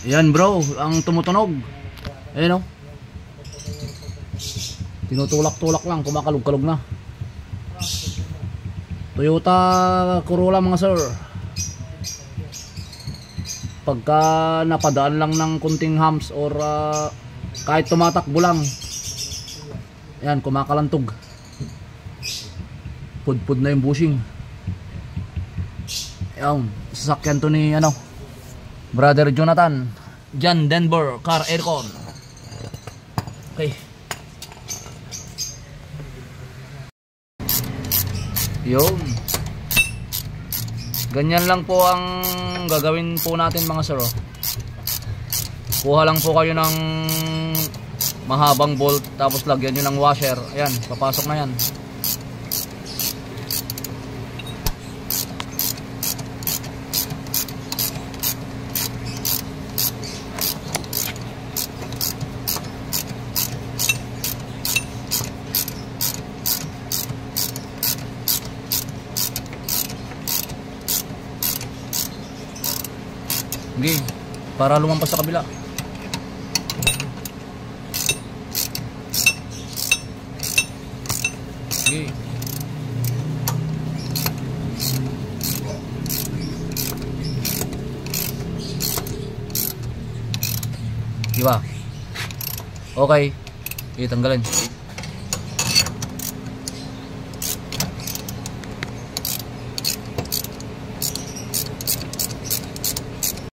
Ayan bro, ang tumutunog. Ayan o. Tinutulak-tulak lang, kumakalog-kalog na. Toyota Corolla mga sir. Pagka napadaan lang ng kunting humps or ah, kahit tumatakbo lang. Ayan, kumakalantog. Pudpud na yung bushing. Ayan, sasakyan to ni ano, Brother Jonathan, John Denver, Car Aircon. Okay. Yun. Ganyan lang po ang gagawin po natin mga sir. oh. Kuha lang po kayo ng mahabang bolt tapos lagyan nyo ng washer. Ayan, papasok na yan. Sige, para lumampas sa kabila. Sige. Di ba? Okay. Itanggalin.